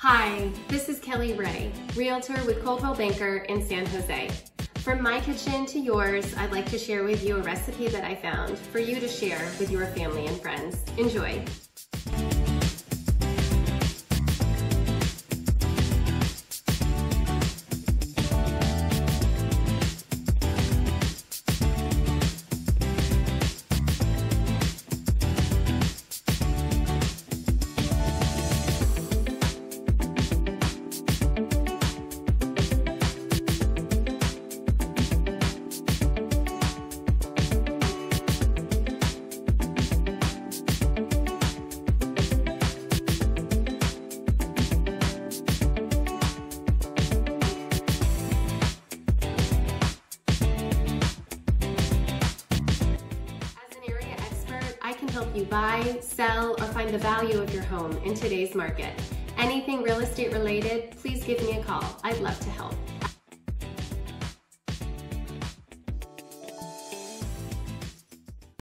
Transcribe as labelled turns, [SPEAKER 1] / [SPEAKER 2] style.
[SPEAKER 1] Hi, this is Kelly Ray, Realtor with Coldwell Banker in San Jose. From my kitchen to yours, I'd like to share with you a recipe that I found for you to share with your family and friends. Enjoy. Help you buy, sell, or find the value of your home in today's market. Anything real estate related, please give me a call. I'd love to help.